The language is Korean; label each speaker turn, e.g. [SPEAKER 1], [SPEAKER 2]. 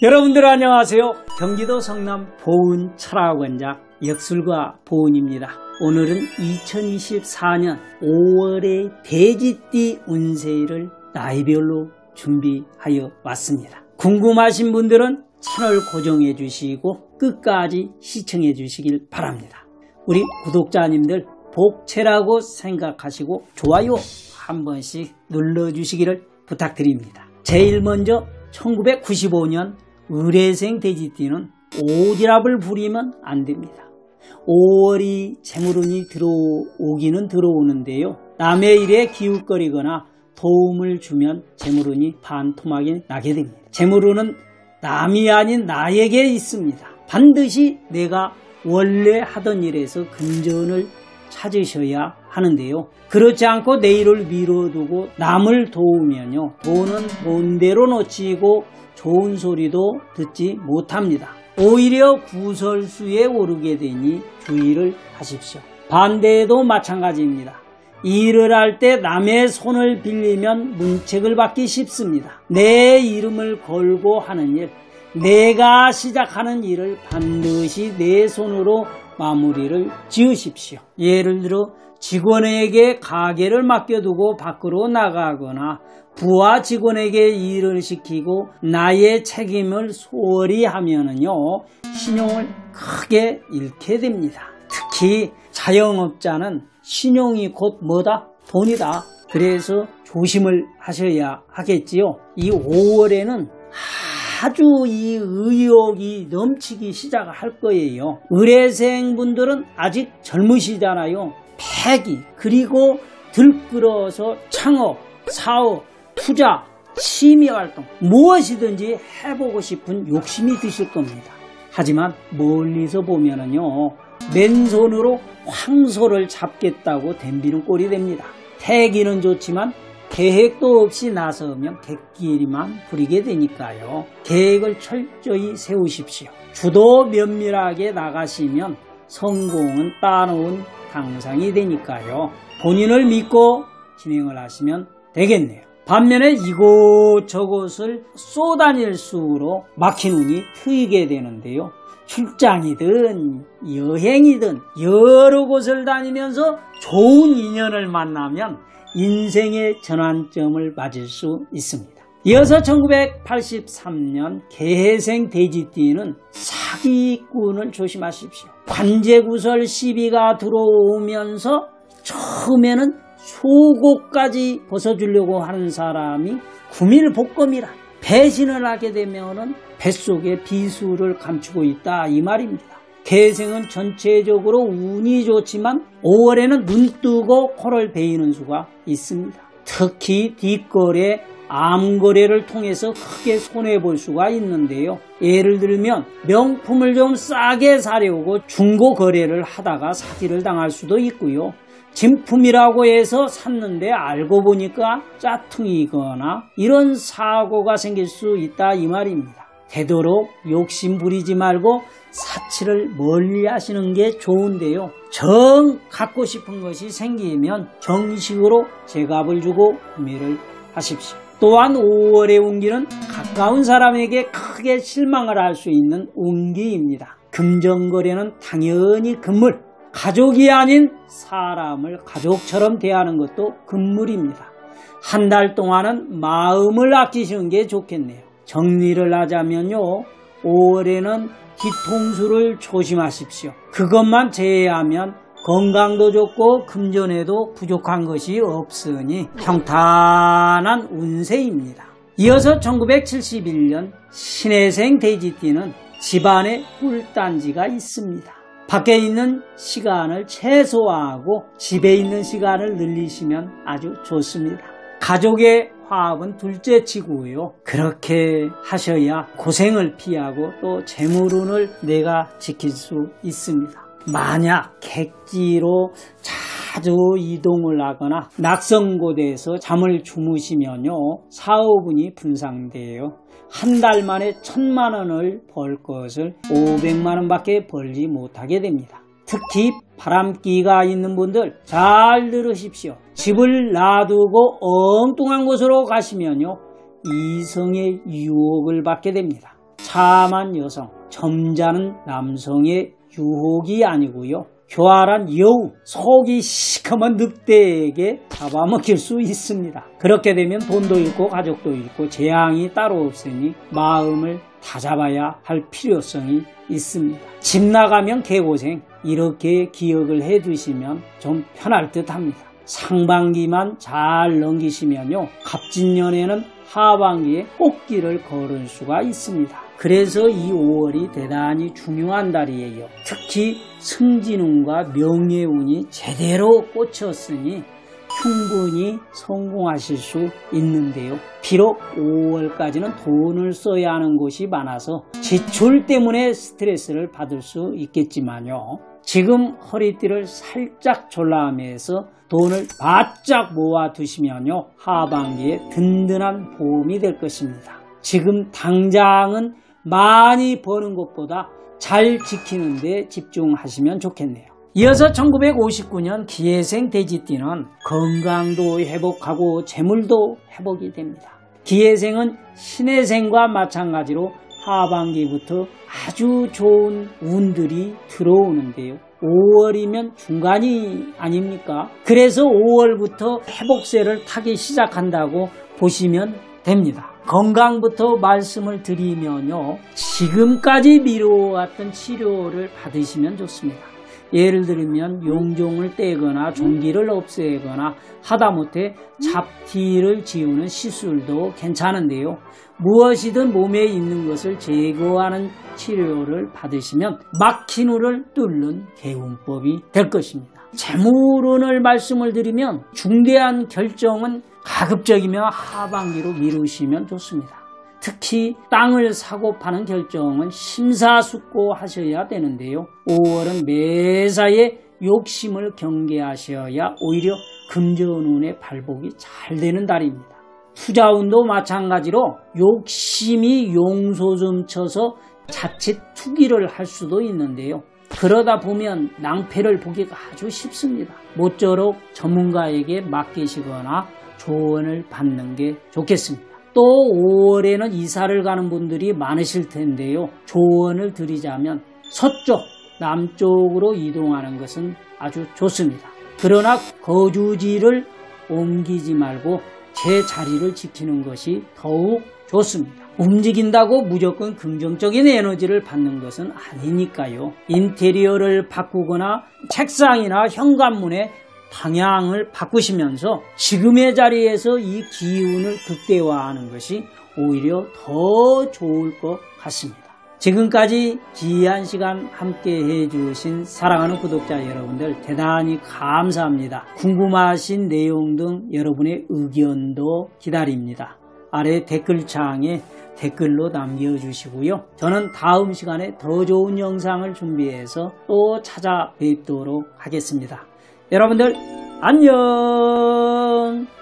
[SPEAKER 1] 여러분들 안녕하세요. 경기도 성남 보은 철학원장 역술가 보은입니다. 오늘은 2024년 5월의 돼지띠 운세를 나이별로 준비하여 왔습니다. 궁금하신 분들은 채널 고정해 주시고 끝까지 시청해 주시길 바랍니다. 우리 구독자님들 복채라고 생각하시고 좋아요 한 번씩 눌러주시기를 부탁드립니다. 제일 먼저 1995년 의뢰생 돼지띠는 오지랖을 부리면 안 됩니다. 5월이 재물운이 들어오기는 들어오는데요. 남의 일에 기웃거리거나 도움을 주면 재물운이 반토막이 나게 됩니다. 재물운은 남이 아닌 나에게 있습니다. 반드시 내가 원래 하던 일에서 금전을 찾으셔야 하는데요. 그렇지 않고 내일을 미뤄두고 남을 도우면요. 돈은 본대로 놓치고 좋은 소리도 듣지 못합니다. 오히려 구설수에 오르게 되니 주의를 하십시오. 반대에도 마찬가지입니다. 일을 할 때 남의 손을 빌리면 문책을 받기 쉽습니다. 내 이름을 걸고 하는 일, 내가 시작하는 일을 반드시 내 손으로 마무리를 지으십시오. 예를 들어 직원에게 가게를 맡겨두고 밖으로 나가거나 부하 직원에게 일을 시키고 나의 책임을 소홀히 하면은요 신용을 크게 잃게 됩니다. 특히 자영업자는 신용이 곧 뭐다? 돈이다. 그래서 조심을 하셔야 하겠지요. 이 5월에는 아주 이 의욕이 넘치기 시작할 거예요. 의뢰생분들은 아직 젊으시잖아요. 패기 그리고 들끓어서 창업, 사업, 투자, 취미활동 무엇이든지 해보고 싶은 욕심이 드실 겁니다. 하지만 멀리서 보면은요 맨손으로 황소를 잡겠다고 덤비는 꼴이 됩니다. 태기는 좋지만 계획도 없이 나서면 객끼리만 부리게 되니까요. 계획을 철저히 세우십시오. 주도 면밀하게 나가시면 성공은 따놓은 당상이 되니까요. 본인을 믿고 진행을 하시면 되겠네요. 반면에 이곳저곳을 쏘다닐수록 막힌 운이 트이게 되는데요. 출장이든 여행이든 여러 곳을 다니면서 좋은 인연을 만나면 인생의 전환점을 맞을 수 있습니다. 이어서 1983년 개해생 돼지띠는 사기꾼을 조심하십시오. 관제구설 시비가 들어오면서 처음에는 속옷까지 벗어주려고 하는 사람이 구밀복검이라 배신을 하게 되면은 뱃속에 비수를 감추고 있다 이 말입니다. 개생은 전체적으로 운이 좋지만 5월에는 눈 뜨고 코를 베이는 수가 있습니다. 특히 뒷거래, 암거래를 통해서 크게 손해볼 수가 있는데요. 예를 들면 명품을 좀 싸게 사려고 중고 거래를 하다가 사기를 당할 수도 있고요. 진품이라고 해서 샀는데 알고 보니까 짜퉁이거나 이런 사고가 생길 수 있다 이 말입니다. 되도록 욕심 부리지 말고 사치를 멀리 하시는 게 좋은데요. 정 갖고 싶은 것이 생기면 정식으로 제값을 주고 구매를 하십시오. 또한 5월의 운기는 가까운 사람에게 크게 실망을 할 수 있는 운기입니다. 금전거래는 당연히 금물, 가족이 아닌 사람을 가족처럼 대하는 것도 금물입니다. 한 달 동안은 마음을 아끼시는 게 좋겠네요. 정리를 하자면요. 5월에는 뒤통수를 조심하십시오. 그것만 제외하면 건강도 좋고 금전에도 부족한 것이 없으니 평탄한 운세입니다. 이어서 1971년 신해생 돼지띠는 집안에 꿀단지가 있습니다. 밖에 있는 시간을 최소화하고 집에 있는 시간을 늘리시면 아주 좋습니다. 가족의 화합은 둘째 치고요. 그렇게 하셔야 고생을 피하고 또 재물운을 내가 지킬 수 있습니다. 만약 객지로 자주 이동을 하거나 낙성고대에서 잠을 주무시면요 사업운이 분상돼요 한 달 만에 천만 원을 벌 것을 500만 원밖에 벌지 못하게 됩니다 특히 바람기가 있는 분들 잘 들으십시오 집을 놔두고 엉뚱한 곳으로 가시면요 이성의 유혹을 받게 됩니다 참한 여성, 점잖은 남성의 유혹이 아니고요. 교활한 여우, 속이 시커먼 늑대에게 잡아먹힐 수 있습니다. 그렇게 되면 돈도 잃고 가족도 잃고 재앙이 따로 없으니 마음을 다잡아야 할 필요성이 있습니다. 집 나가면 개고생 이렇게 기억을 해 두시면 좀 편할 듯 합니다. 상반기만 잘 넘기시면요. 갑진년에는 하반기에 꽃길을 걸을 수가 있습니다. 그래서 이 5월이 대단히 중요한 달이에요. 특히 승진운과 명예운이 제대로 꽂혔으니 충분히 성공하실 수 있는데요. 비록 5월까지는 돈을 써야 하는 곳이 많아서 지출 때문에 스트레스를 받을 수 있겠지만요. 지금 허리띠를 살짝 졸라매서 돈을 바짝 모아 두시면요. 하반기에 든든한 보험이 될 것입니다. 지금 당장은 많이 버는 것보다 잘 지키는 데 집중하시면 좋겠네요. 이어서 1959년 기해생 돼지띠는 건강도 회복하고 재물도 회복이 됩니다. 기해생은 신해생과 마찬가지로 하반기부터 아주 좋은 운들이 들어오는데요. 5월이면 중간이 아닙니까? 그래서 5월부터 회복세를 타기 시작한다고 보시면 됩니다. 건강부터 말씀을 드리면요. 지금까지 미뤄왔던 치료를 받으시면 좋습니다. 예를 들면 용종을 떼거나 종기를 없애거나 하다못해 잡티를 지우는 시술도 괜찮은데요. 무엇이든 몸에 있는 것을 제거하는 치료를 받으시면 막힌 우를 뚫는 개운법이 될 것입니다. 재물운을 말씀을 드리면 중대한 결정은 가급적이면 하반기로 미루시면 좋습니다. 특히 땅을 사고 파는 결정은 심사숙고하셔야 되는데요. 5월은 매사에 욕심을 경계하셔야 오히려 금전운의 발복이 잘 되는 달입니다. 투자운도 마찬가지로 욕심이 용소 좀 쳐서 자칫 투기를 할 수도 있는데요. 그러다 보면 낭패를 보기가 아주 쉽습니다. 모쪼록 전문가에게 맡기시거나 조언을 받는 게 좋겠습니다. 또 5월에는 이사를 가는 분들이 많으실 텐데요. 조언을 드리자면 서쪽, 남쪽으로 이동하는 것은 아주 좋습니다. 그러나 거주지를 옮기지 말고 제 자리를 지키는 것이 더욱 좋습니다. 움직인다고 무조건 긍정적인 에너지를 받는 것은 아니니까요. 인테리어를 바꾸거나 책상이나 현관문에 방향을 바꾸시면서 지금의 자리에서 이 기운을 극대화하는 것이 오히려 더 좋을 것 같습니다. 지금까지 귀한 시간 함께 해주신 사랑하는 구독자 여러분들 대단히 감사합니다. 궁금하신 내용 등 여러분의 의견도 기다립니다. 아래 댓글창에 댓글로 남겨주시고요. 저는 다음 시간에 더 좋은 영상을 준비해서 또 찾아뵙도록 하겠습니다. 여러분들 안녕